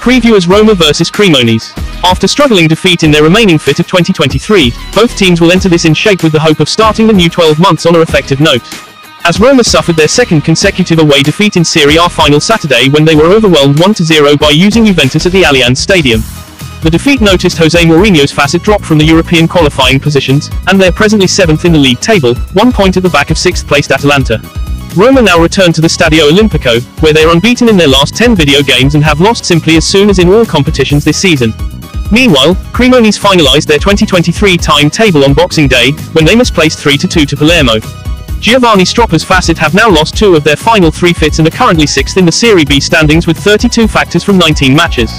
Preview as Roma vs Cremonese. After struggling defeat in their remaining fit of 2023, both teams will enter this in shape with the hope of starting the new 12 months on a effective note. As Roma suffered their second consecutive away defeat in Serie A final Saturday when they were overwhelmed 1-0 by using Juventus at the Allianz Stadium. The defeat noticed Jose Mourinho's facet drop from the European qualifying positions, and they're presently 7th in the league table, one point at the back of 6th placed Atalanta. Roma now return to the Stadio Olimpico, where they are unbeaten in their last 10 video games and have lost simply as soon as in all competitions this season. Meanwhile, Cremonese finalized their 2023 timetable on Boxing Day, when they must place 3-2 to Palermo. Giovanni Stroppa's Facet have now lost two of their final three fits and are currently sixth in the Serie B standings with 32 factors from 19 matches.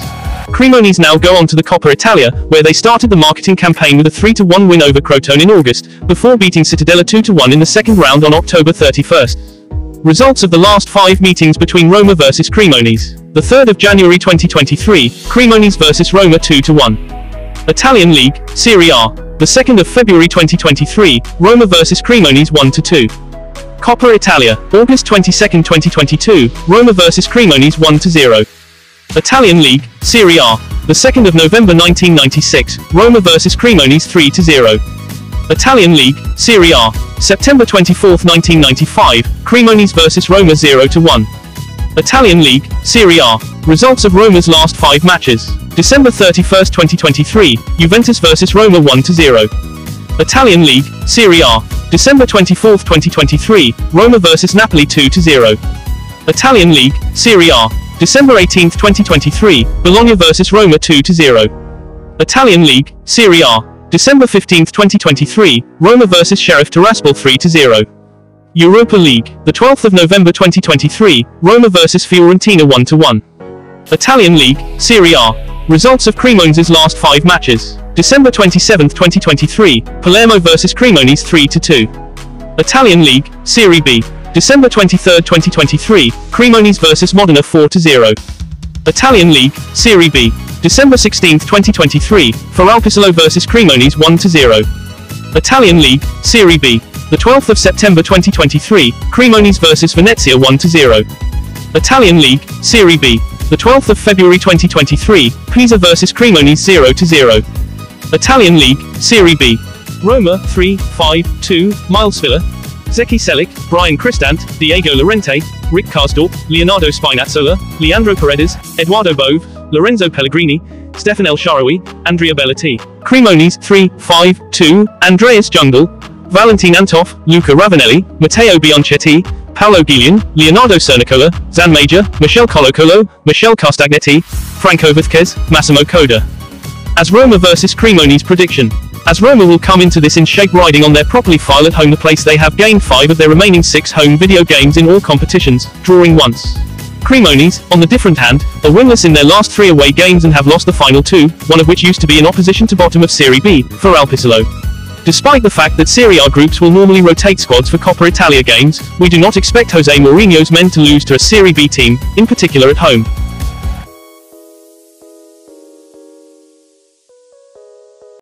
Cremonese now go on to the Coppa Italia, where they started the marketing campaign with a 3-1 win over Crotone in August, before beating Cittadella 2-1 in the second round on October 31st. Results of the last five meetings between Roma vs Cremonese. The 3rd of January 2023, Cremonese vs Roma 2-1. Italian League, Serie A. The 2nd of February 2023, Roma vs Cremonese 1-2. Coppa Italia, August 22, 2022, Roma vs Cremonese 1-0. Italian League, Serie A. The 2nd of November 1996, Roma vs Cremonese 3-0. Italian League, Serie A, September 24, 1995, Cremonese vs Roma 0-1. Italian League, Serie A, results of Roma's last five matches. December 31, 2023, Juventus vs Roma 1-0. Italian League, Serie A, December 24, 2023, Roma vs Napoli 2-0. Italian League, Serie A, December 18, 2023, Bologna vs Roma 2-0. Italian League, Serie A, December 15, 2023, Roma vs Sheriff Tiraspol 3-0. Europa League, the 12th of November 2023, Roma vs Fiorentina 1-1. Italian League, Serie A, results of Cremonese's last five matches. December 27, 2023, Palermo vs Cremonese 3-2. Italian League, Serie B, December 23, 2023, Cremonese vs Modena 4-0. Italian League, Serie B, December 16, 2023, FeralpiSalò vs Cremonese 1-0. Italian League, Serie B. The 12th of September 2023, Cremonese vs Venezia 1-0. Italian League, Serie B. The 12th of February 2023, Pisa vs Cremonese 0-0. Italian League, Serie B. Roma 3-5-2, Mile Svilar. Zeki Celik, Bryan Cristante, Diego Llorente, Rick Karsdorp, Leonardo Spinazzola, Leandro Paredes, Edoardo Bove, Lorenzo Pellegrini, Stephan El Shaarawy, Andrea Bellotti, Cremonese 3, 5, 2, Andreas Jungdal, Valentin Antov, Luca Ravanelli, Matteo Bianchetti, Paolo Ghiglione, Leonardo Cernicola, Zan Majer, Michel Collocolo, Michel Castagnetti, Franco Vázquez, Massimo Coda. As Roma vs Cremonese prediction. As Roma will come into this in shape riding on their properly file at home the place they have gained 5 of their remaining 6 home video games in all competitions, drawing once. Cremonese, on the different hand, are winless in their last three away games and have lost the final two, one of which used to be in opposition to bottom of Serie B, FeralpiSalò. Despite the fact that Serie A groups will normally rotate squads for Coppa Italia games, we do not expect Jose Mourinho's men to lose to a Serie B team, in particular at home.